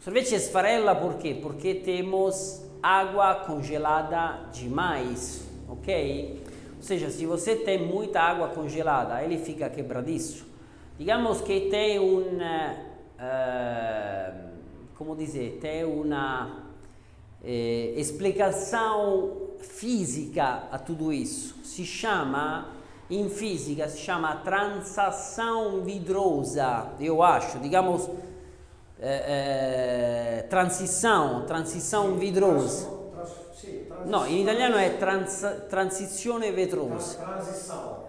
Sorvete esfarela por quê? Porque temos água congelada demais, ok? Ou seja, se você tem muita água congelada, ele fica quebradiço. Digamos que tem um, uh, como dizer, tem uma eh, explicação física a tudo isso. Se chama, em física, se chama transação vidrosa, eu acho, digamos, eh, eh, transição, transição vidrosa. No, in italiano è trans, transizione vetrosa. Transição.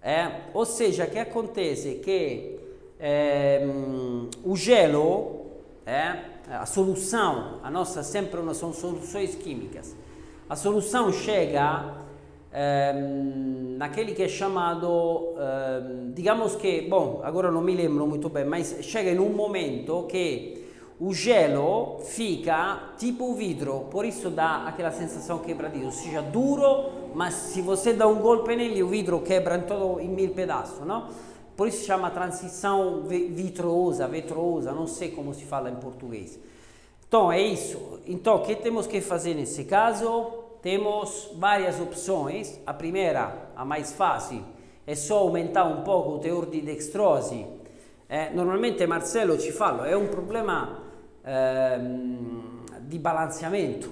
Eh? Ou seja, che acontece? Che ehm, o gelo, eh, a solução, a nossa sempre são soluções químicas. A solução chega ehm, naquele que é chamado, ehm, digamos que, bom, agora não me lembro muito bem, mas chega em um momento que o gelo fica tipo vidro, por isso dá aquela sensação quebradiça, ou seja, duro, mas se você dá um golpe nele, o vidro quebra em, todo, em mil pedaços, não? Por isso chama transição vitrosa, vetrosa, não sei como se fala em português. Então é isso. Então o que temos que fazer nesse caso? Temos várias opções. A primeira, a mais fácil, é só aumentar um pouco o teor di dextrose. Eh, normalmente Marcelo ci fa, è un problema ehm, di balanceamento,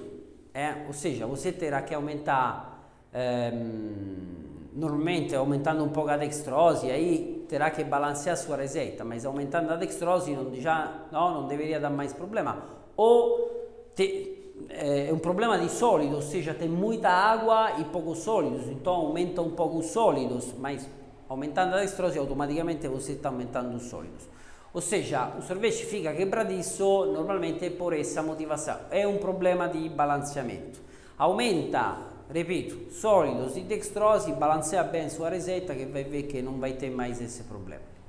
eh? ou seja, você terá que aumentar, ehm, normalmente aumentando um pouco a dextrose, aí terá que balancear a sua receita, mas aumentando a dextrose não, já, no, não deveria dar mais problema. Ou te, eh, é um problema de sólidos, ou seja, tem muita água e poucos sólidos, então aumenta um pouco os sólidos, mas aumentando a dextrose automaticamente você está aumentando os sólidos. Ou seja, o sorvete fica quebradiço normalmente por essa motivação. É um problema de balanceamento. Aumenta, repito, sólidos e dextrose, balanceia bem sua receita que vai ver que não vai ter mais esse problema.